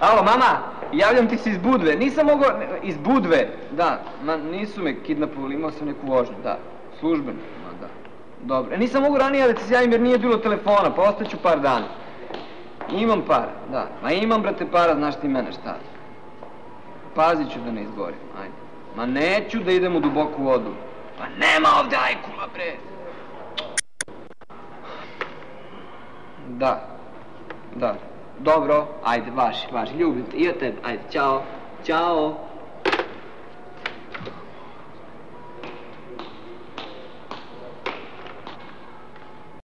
Alo, mama, javljam ti se iz Budve. Nisam mogao... Iz Budve, da. Ma, nisu me kidnapovali, imao sam neku vožnju, da. Službeno, ma da. Dobro. E, nisam mogu ranije da ti se javim jer nije bilo telefona, pa ostaću par dana. Imam para, da. Ma imam, brate, para, znaš ti mene šta. Pazit ću da ne izgorim, ajde. Ma neću da idem u duboku vodu. Pa nema ovde ajkula, bre. Da. Da. Dobro, ajde, važi, važi, ljubim te. I od tebe, ajde, čao. Ćao.